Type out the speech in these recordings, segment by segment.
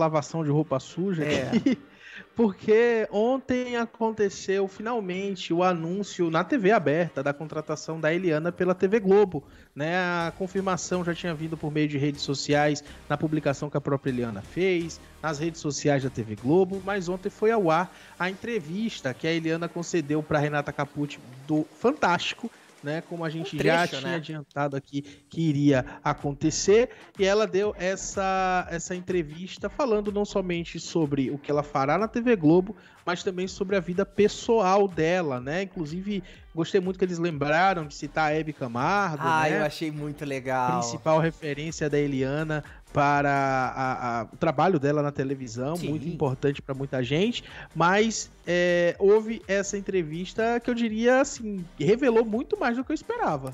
lavação de roupa suja É. aqui, porque ontem aconteceu finalmente o anúncio na TV aberta da contratação da Eliana pela TV Globo, né? A confirmação já tinha vindo por meio de redes sociais, na publicação que a própria Eliana fez, nas redes sociais da TV Globo, mas ontem foi ao ar a entrevista que a Eliana concedeu para Renata Capucci do Fantástico, né? Como a gente Um já trecho, tinha né? adiantado aqui que iria acontecer, e ela deu essa, essa entrevista falando não somente sobre o que ela fará na TV Globo, mas também sobre a vida pessoal dela, né? Inclusive, gostei muito que eles lembraram de citar a Hebe Camargo, Ah, né? eu achei muito legal. principal referência da Eliana para a- a- o trabalho dela na televisão, Sim. muito importante para muita gente, mas é, houve essa entrevista que eu diria assim, revelou muito mais do que eu esperava.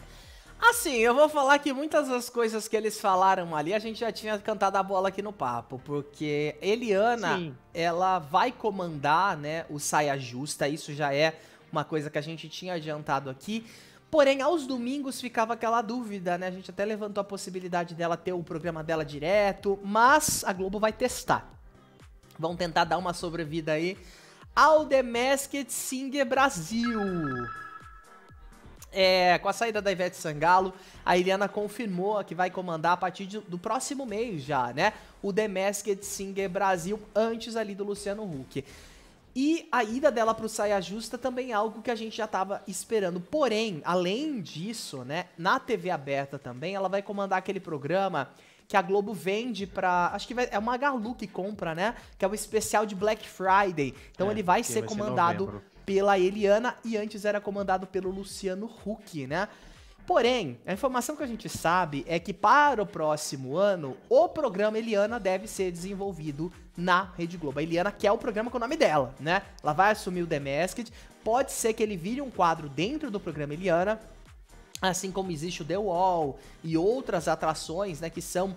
Assim, eu vou falar que muitas das coisas que eles falaram ali, a gente já tinha cantado a bola aqui no papo, porque Eliana, Sim. ela vai comandar, né, o Saia Justa, isso já é uma coisa que a gente tinha adiantado aqui. Porém, aos domingos ficava aquela dúvida, né? A gente até levantou a possibilidade dela ter o programa dela direto, mas a Globo vai testar. Vão tentar dar uma sobrevida aí ao The Masked Singer Brasil. É, com a saída da Ivete Sangalo, a Eliana confirmou que vai comandar a partir de- do próximo mês já, né? O The Masked Singer Brasil, antes ali do Luciano Huck. E a ida dela pro Saia Justa também é algo que a gente já tava esperando. Porém, além disso, né, na TV aberta também, ela vai comandar aquele programa que a Globo vende pra. Acho que vai- é uma Galu que compra, né? Que é o especial de Black Friday. Então É, ele vai ser vai ser comandado novembro. pela Eliana e antes era comandado pelo Luciano Huck, né? Porém, a informação que a gente sabe é que para o próximo ano, o programa Eliana deve ser desenvolvido na Rede Globo. A Eliana quer o programa com o nome dela, né? Ela vai assumir o The Masked. Pode ser que ele vire um quadro dentro do programa Eliana, assim como existe o The Wall e outras atrações, né, que são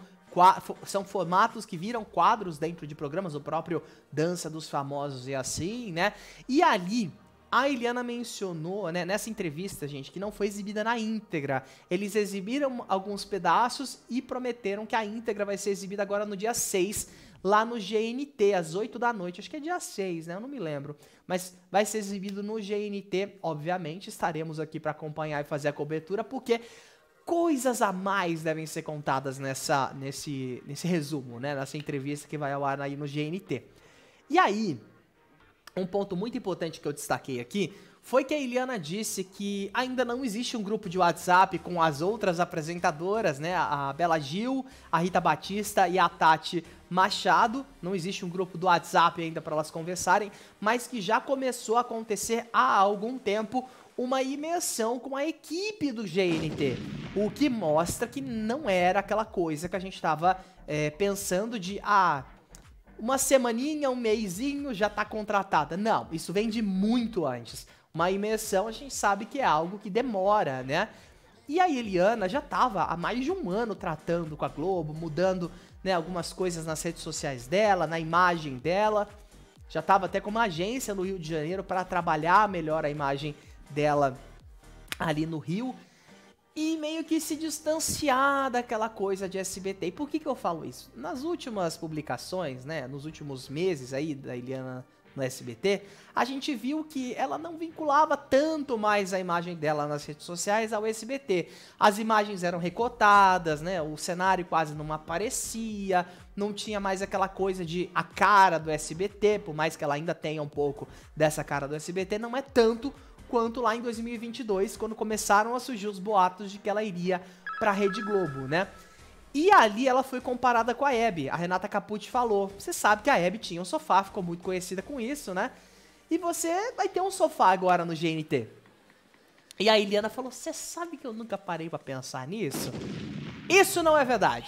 são formatos que viram quadros dentro de programas, o próprio Dança dos Famosos e assim, né? E ali a Eliana mencionou, né, nessa entrevista, gente, que não foi exibida na íntegra. Eles exibiram alguns pedaços e prometeram que a íntegra vai ser exibida agora no dia 6, lá no GNT, às 8 da noite. Acho que é dia 6, né? Eu não me lembro. Mas vai ser exibido no GNT, obviamente. Estaremos aqui para acompanhar e fazer a cobertura, porque coisas a mais devem ser contadas nessa, nesse, nesse resumo, né? Nessa entrevista que vai ao ar aí no GNT. E aí, um ponto muito importante que eu destaquei aqui foi que a Eliana disse que ainda não existe um grupo de WhatsApp com as outras apresentadoras, né? A Bela Gil, a Rita Batista e a Tati Machado. Não existe um grupo do WhatsApp ainda para elas conversarem, mas que já começou a acontecer há algum tempo uma imersão com a equipe do GNT. O que mostra que não era aquela coisa que a gente estava pensando de, ah, uma semaninha, um mêsinho já tá contratada. Não, isso vem de muito antes. Uma imersão a gente sabe que é algo que demora, né? E a Eliana já tava há mais de um ano tratando com a Globo, mudando né, algumas coisas nas redes sociais dela, na imagem dela. Já tava até com uma agência no Rio de Janeiro para trabalhar melhor a imagem dela ali no Rio e meio que se distanciar daquela coisa de SBT. E por que, que eu falo isso? Nas últimas publicações, né, nos últimos meses aí da Eliana no SBT, a gente viu que ela não vinculava tanto mais a imagem dela nas redes sociais ao SBT. As imagens eram recortadas, né, o cenário quase não aparecia, não tinha mais aquela coisa de a cara do SBT, por mais que ela ainda tenha um pouco dessa cara do SBT, não é tanto quanto lá em 2022, quando começaram a surgir os boatos de que ela iria pra Rede Globo, né? E ali ela foi comparada com a Hebe. A Renata Capucci falou: "Você sabe que a Hebe tinha um sofá, ficou muito conhecida com isso, né? E você vai ter um sofá agora no GNT." E a Eliana falou: "Você sabe que eu nunca parei pra pensar nisso?" Isso não é verdade.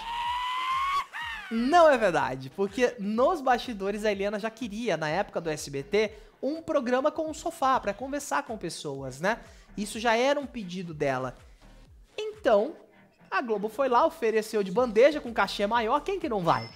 Não é verdade, porque nos bastidores a Eliana já queria, na época do SBT, um programa com um sofá para conversar com pessoas, né? Isso já era um pedido dela. Então, a Globo foi lá, ofereceu de bandeja com cachê maior, quem que não vai?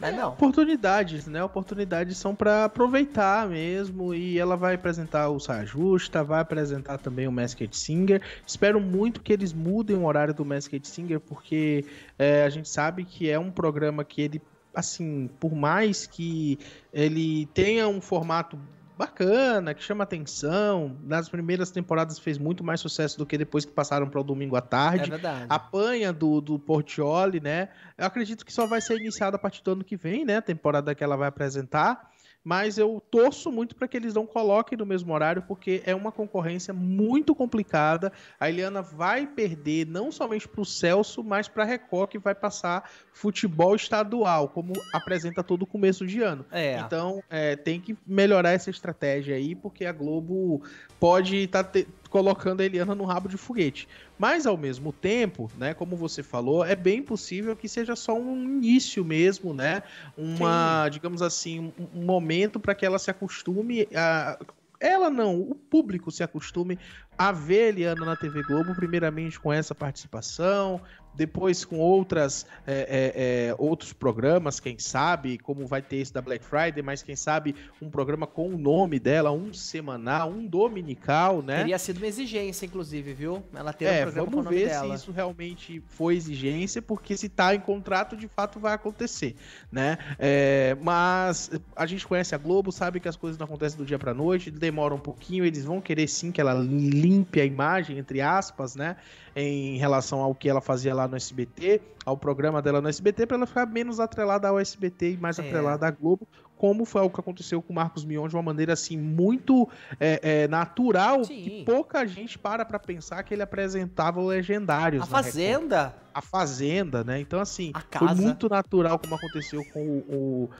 Não é, não? Oportunidades, né? Oportunidades são para aproveitar mesmo. E ela vai apresentar o Saia Justa, vai apresentar também o Masked Singer. Espero muito que eles mudem o horário do Masked Singer, porque é, a gente sabe que é um programa que ele assim, por mais que ele tenha um formato bacana, que chama atenção. Nas primeiras temporadas fez muito mais sucesso do que depois que passaram para o domingo à tarde. É verdade. Apanha do, do Portioli, né? Eu acredito que só vai ser iniciada a partir do ano que vem, né? A temporada que ela vai apresentar mas eu torço muito para que eles não coloquem no mesmo horário, porque é uma concorrência muito complicada. A Eliana vai perder não somente para o Celso, mas para a Record, que vai passar futebol estadual, como apresenta todo começo de ano. É. Então, é, tem que melhorar essa estratégia aí, porque a Globo pode estar tá colocando a Eliana no rabo de foguete. Mas ao mesmo tempo, né, como você falou, é bem possível que seja só um início mesmo, né? Uma, Sim. digamos assim, um momento para que ela se acostume a ela não, o público se acostume a ver Eliana na TV Globo, primeiramente com essa participação, depois com outras é, é, é, outros programas, quem sabe, como vai ter esse da Black Friday, mas quem sabe um programa com o nome dela, um semanal, um dominical, né? Teria sido uma exigência, inclusive, viu? Ela ter um é, programa vamos com o nome ver dela. se isso realmente foi exigência, porque se tá em contrato, de fato vai acontecer, né? É, mas a gente conhece a Globo, sabe que as coisas não acontecem do dia pra noite, demora um pouquinho, eles vão querer sim que ela limpe a imagem, entre aspas, né? em relação ao que ela fazia lá no SBT, ao programa dela no SBT, para ela ficar menos atrelada ao SBT e mais é. atrelada à Globo, como foi o que aconteceu com o Marcos Mion de uma maneira assim muito é, é, natural, Sim. que pouca gente para para pensar que ele apresentava legendários. A Fazenda? Record. A Fazenda, né? Então assim, foi muito natural como aconteceu com o, o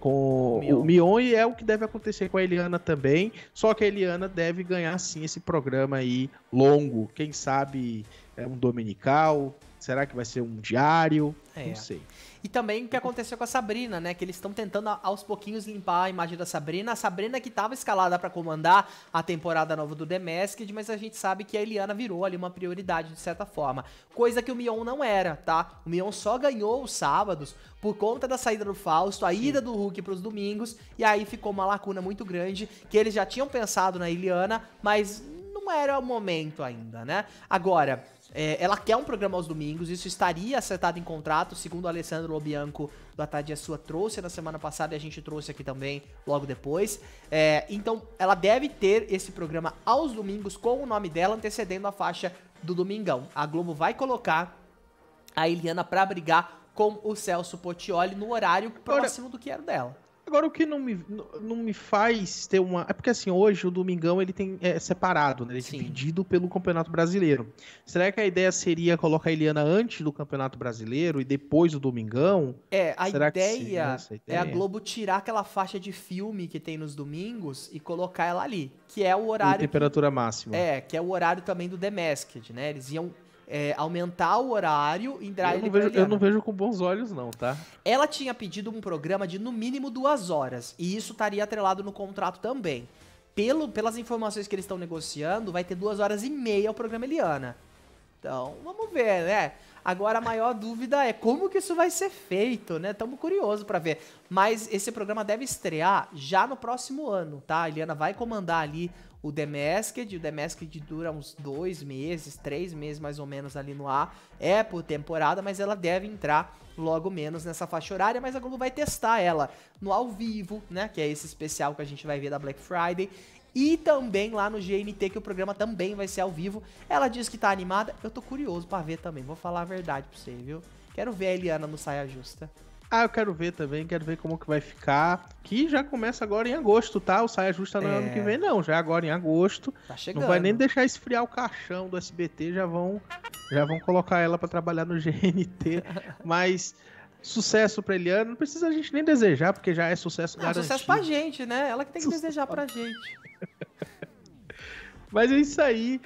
com o Mion. o Mion e é o que deve acontecer com a Eliana também. Só que a Eliana deve ganhar sim esse programa aí longo. Quem sabe é um dominical, será que vai ser um diário? É. Não sei. E também o que aconteceu com a Sabrina, né? Que eles estão tentando aos pouquinhos limpar a imagem da Sabrina. A Sabrina que estava escalada para comandar a temporada nova do The Masked, mas a gente sabe que a Eliana virou ali uma prioridade de certa forma. Coisa que o Mion não era, tá? O Mion só ganhou os sábados por conta da saída do Fausto, a Sim. ida do Hulk para os domingos, e aí ficou uma lacuna muito grande que eles já tinham pensado na Eliana, mas não era o momento ainda, né? Agora, é, ela quer um programa aos domingos, isso estaria acertado em contrato, segundo o Alessandro Lobianco do Atadia Sua trouxe na semana passada e a gente trouxe aqui também logo depois. É, então, ela deve ter esse programa aos domingos com o nome dela, antecedendo a faixa do Domingão. A Globo vai colocar a Eliana pra brigar com o Celso Pottioli no horário próximo do que era dela. Agora, o que não me, não me faz ter uma. É porque assim, hoje o Domingão ele tem é separado, né? Ele é dividido pelo Campeonato Brasileiro. Será que a ideia seria colocar a Eliana antes do Campeonato Brasileiro e depois do Domingão? É, a ideia, ideia, é a Globo tirar aquela faixa de filme que tem nos domingos e colocar ela ali. Que é o horário. E temperatura que, máxima. É, que é o horário também do The Masked, né? Eles iam é, aumentar o horário em Drive eu não, vejo, eu não vejo com bons olhos, não, tá? Ela tinha pedido um programa de no mínimo duas horas, e isso estaria atrelado no contrato também. Pelo, pelas informações que eles estão negociando, vai ter duas horas e meia o programa Eliana. Então, vamos ver, né? Agora a maior dúvida é como que isso vai ser feito, né? Estamos curiosos para ver. Mas esse programa deve estrear já no próximo ano, tá? A Eliana vai comandar ali o The Masked. O The Masked dura uns dois meses, três meses mais ou menos ali no ar. É por temporada, mas ela deve entrar logo menos nessa faixa horária. Mas a Globo vai testar ela no ao vivo, né? Que é esse especial que a gente vai ver da Black Friday. E também lá no GNT, que o programa também vai ser ao vivo. Ela diz que tá animada. Eu tô curioso para ver também. Vou falar a verdade pra você, viu? Quero ver a Eliana no Saia Justa. Ah, eu quero ver também, quero ver como que vai ficar. Que já começa agora em agosto, tá? O Saia Justa não é ano que vem, não. Já é agora em agosto. Tá chegando. Não vai nem deixar esfriar o caixão do SBT, já vão, já vão colocar ela para trabalhar no GNT. Mas sucesso pra Eliana, não precisa a gente nem desejar, porque já é sucesso não, garantido. sucesso pra gente, né? Ela que tem que sucesso desejar pra gente. Mas é isso aí.